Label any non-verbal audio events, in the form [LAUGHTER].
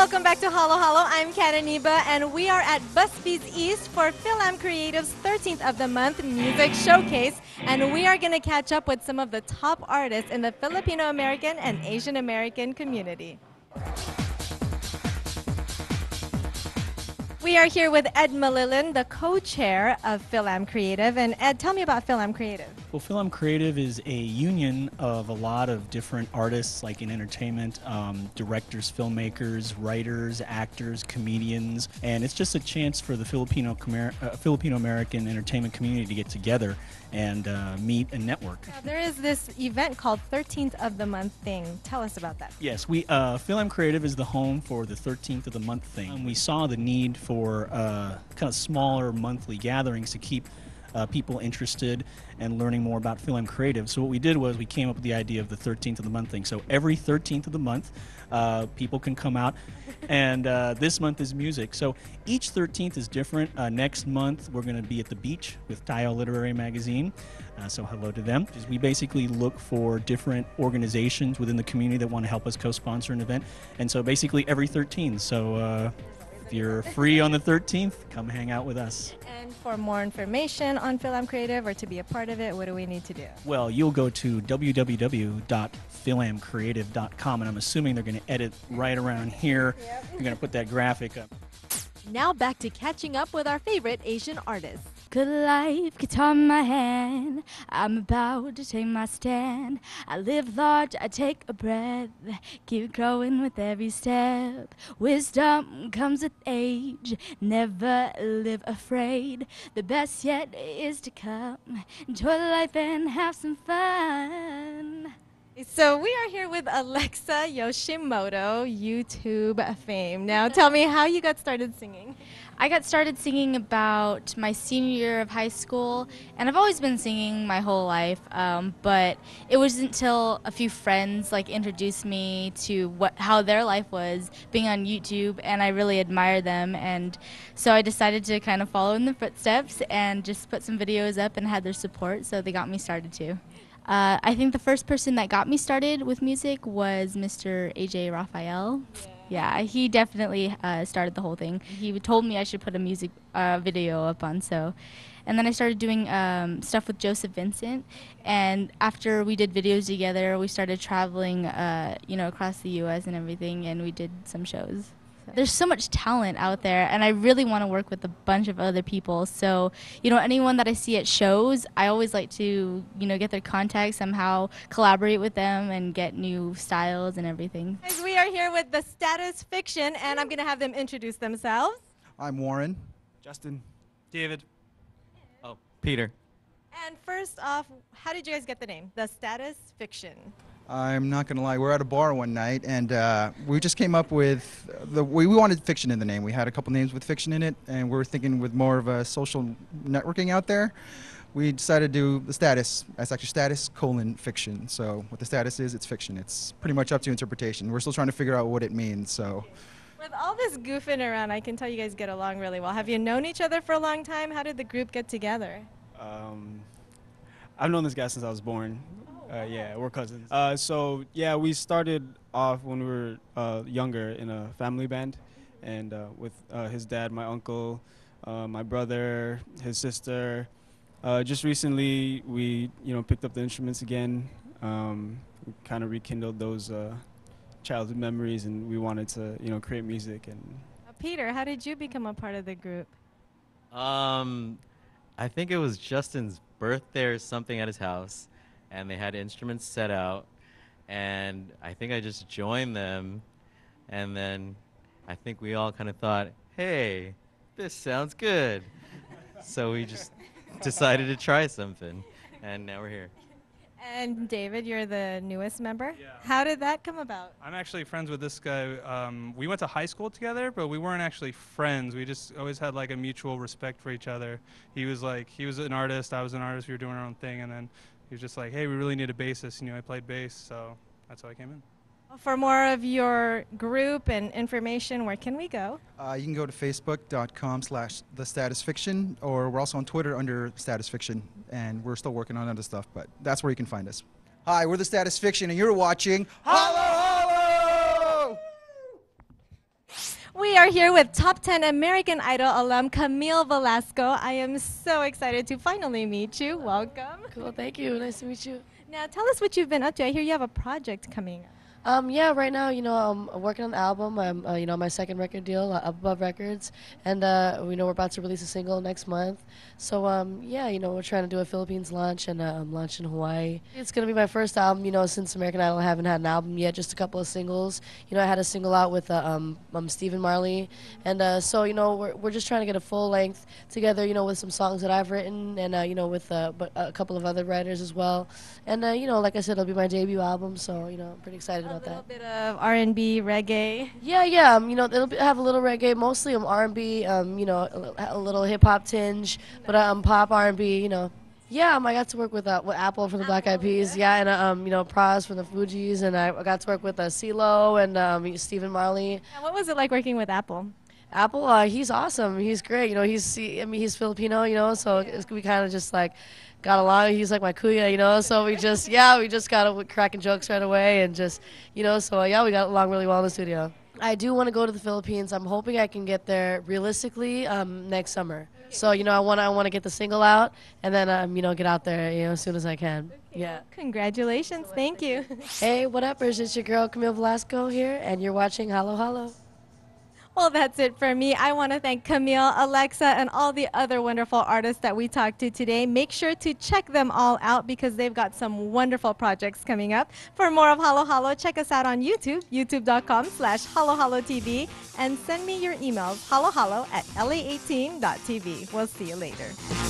welcome back to Halo Halo. I'm Kat Iniba, and we are at Busby's East for FilAm Creative's 13th of the month music showcase. And we are going to catch up with some of the top artists in the Filipino American and Asian American community. We are here with Ed Mallilin, the co-chair of FilAm Creative. And Ed, tell me about FilAm Creative. Well, FilAm Creative is a union of a lot of different artists, like in entertainment, um, directors, filmmakers, writers, actors, comedians, and it's just a chance for the Filipino uh, Filipino American entertainment community to get together and uh, meet and network. Now, there is this event called 13th of the Month thing. Tell us about that. Yes, we uh, FilAm Creative is the home for the 13th of the Month thing. And we saw the need for uh, kind of smaller monthly gatherings to keep uh, people interested and learning more about FilAm Creative. So what we did was we came up with the idea of the 13th of the month thing. So every 13th of the month, uh, people can come out, [LAUGHS] and uh, this month is music. So each 13th is different. Uh, next month we're going to be at the beach with Tayo Literary Magazine. Uh, so hello to them. We basically look for different organizations within the community that want to help us co-sponsor an event, and so basically every 13th. So uh, if you're free on the 13th, come hang out with us. And for more information on FilAm Creative or to be a part of it, what do we need to do? Well, you'll go to www.philamcreative.com, and I'm assuming they're going to edit right around here. Yep. You're going to put that graphic up. Now back to catching up with our favorite Asian artists. Good life, guitar in my hand. I'm about to take my stand. I live large, I take a breath. Keep growing with every step. Wisdom comes with age. Never live afraid. The best yet is to come. Enjoy life and have some fun. So we are here with Alexa Yoshimoto, YouTube fame. Now tell me how you got started singing. I got started singing about my senior year of high school, and I've always been singing my whole life. Um, but it wasn't until a few friends like introduced me to what how their life was being on YouTube, and I really admired them. And so I decided to kind of follow in the footsteps and just put some videos up and had their support. So they got me started too. Uh, I think the first person that got me started with music was Mr. AJ Rafael. Yeah. Yeah, he definitely uh, started the whole thing. He told me I should put a music uh, video up on so, and then I started doing um, stuff with Joseph Vincent. And after we did videos together, we started traveling, uh, you know, across the U.S. and everything, and we did some shows. There's so much talent out there, and I really want to work with a bunch of other people. So, you know, anyone that I see at shows, I always like to, you know, get their contact somehow, collaborate with them, and get new styles and everything. Guys, we are here with the Status Fiction, and I'm going to have them introduce themselves. I'm Warren. Justin. David. Oh, Peter. And first off, how did you guys get the name? The Status Fiction. I'm not going to lie. We are at a bar one night, and uh, we just came up with the. We, we wanted fiction in the name. We had a couple names with fiction in it, and we were thinking with more of a social networking out there. We decided to do the status. That's actually status colon fiction. So what the status is, it's fiction. It's pretty much up to interpretation. We're still trying to figure out what it means. So. With all this goofing around, I can tell you guys get along really well. Have you known each other for a long time? How did the group get together? Um, I've known this guy since I was born. Uh, yeah, we're cousins. Uh, so yeah, we started off when we were uh, younger in a family band, and uh, with uh, his dad, my uncle, uh, my brother, his sister. just recently, we you know picked up the instruments again. Um, kind of rekindled those childhood memories, and we wanted to you know create music. And Peter, how did you become a part of the group? Um, I think it was Justin's birthday or something at his house and they had instruments set out and I think I just joined them and then I think we all kind of thought, "Hey, this sounds good." so we just decided to try something and now we're here. And David, you're the newest member. Yeah. How did that come about? I'm actually friends with this guy. Um, we went to high school together, but we weren't actually friends. We just always had like a mutual respect for each other. He was like, he was an artist, I was an artist. We were doing our own thing, and then he was just like, hey, we really need a bassist. You know, I played bass, so that's how I came in. For more of your group and information, where can we go? Uh, you can go to facebook.com slash the status fiction, or we're also on Twitter under status fiction, and we're still working on other stuff, but that's where you can find us. Hi, we're the status fiction, and you're watching Halo Halo! are here with top 10 American Idol alum Camile Velasco. I am so excited to finally meet you. Welcome. Cool, thank you. Nice to meet you. Now, tell us what you've been up to. I hear you have a project coming up. Um, yeah, right now, you know, I'm working on the album. I'm, uh, you know, my second record deal, uh, Up Above Records, and uh, we know we're about to release a single next month. So, um, yeah, you know, we're trying to do a Philippines launch and um, launch in Hawaii. It's gonna be my first album, you know, since American Idol. I haven't had an album yet, just a couple of singles. You know, I had a single out with uh, um, um, Stephen Marley, and uh, so you know, we're we're just trying to get a full length together, you know, with some songs that I've written, and uh, you know, with uh, a couple of other writers as well. And uh, you know, like I said, it'll be my debut album, so you know, I'm pretty excited A little bit of R&B, reggae. Yeah, yeah. Um, you know, it'll be, have a little reggae, mostly um, R&B. Um, you know, a, a little hip hop tinge, but um, pop R&B. You know. Yeah, um, I got to work with uh, with Apple from the Black Eyed Peas. Yeah, and uh, um, you know, Pras from the Fugees, and I got to work with uh, CeeLo and um, Stephen Marley. What was it like working with Apple? Apple, uh, he's awesome. He's great. You know, he's he, I mean, he's Filipino. You know, so it's we kind of just like got along. He's like my kuya. You know, so we just [LAUGHS] yeah, we just got cracking jokes right away and just you know, so uh, yeah, we got along really well in the studio. I do want to go to the Philippines. I'm hoping I can get there realistically um, next summer. So you know, I want I want to get the single out and then um, you know get out there you know as soon as I can. Yeah. Congratulations. Thank you. Hey, what up? It's your girl Camile Velasco here, and you're watching Hello Hello. Well, that's it for me. I want to thank Camile, Alexa, and all the other wonderful artists that we talked to today. Make sure to check them all out because they've got some wonderful projects coming up. For more of Halo Halo, check us out on YouTube, youtube.com slash TV, and send me your emails, halohalo at la18.tv. We'll see you later.